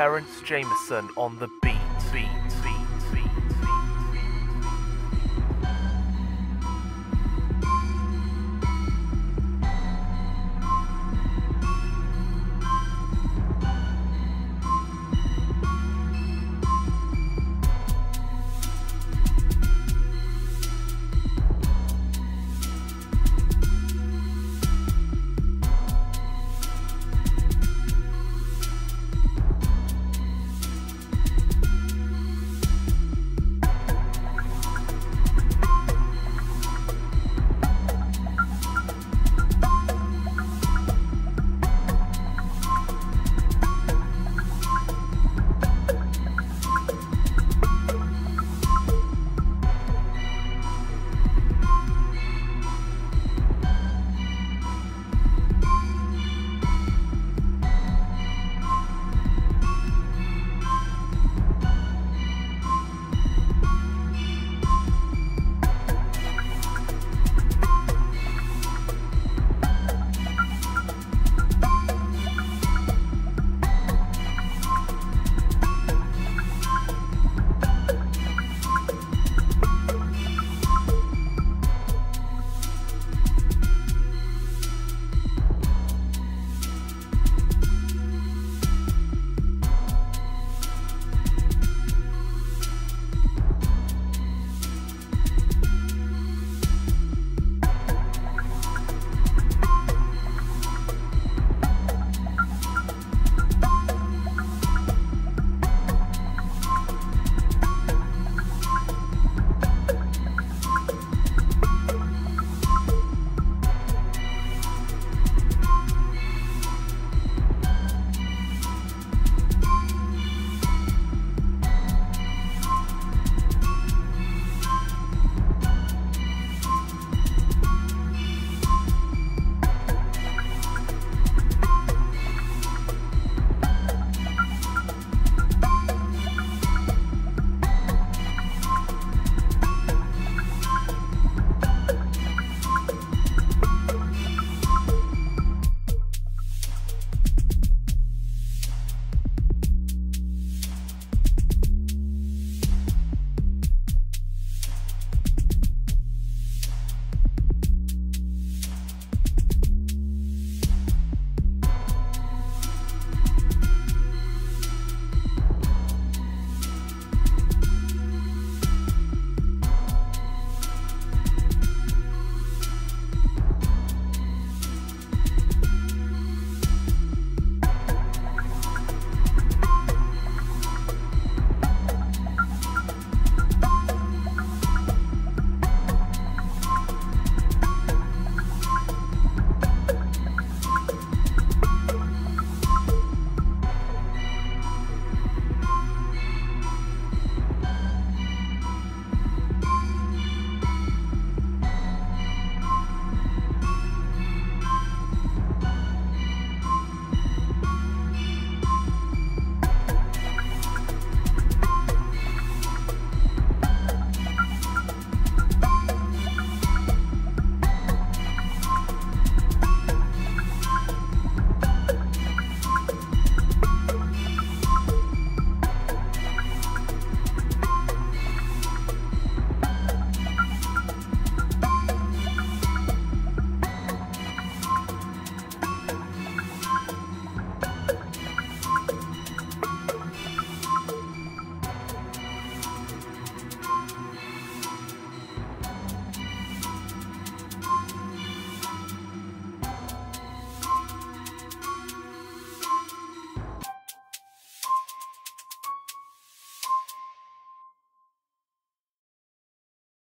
Terence Jameson on the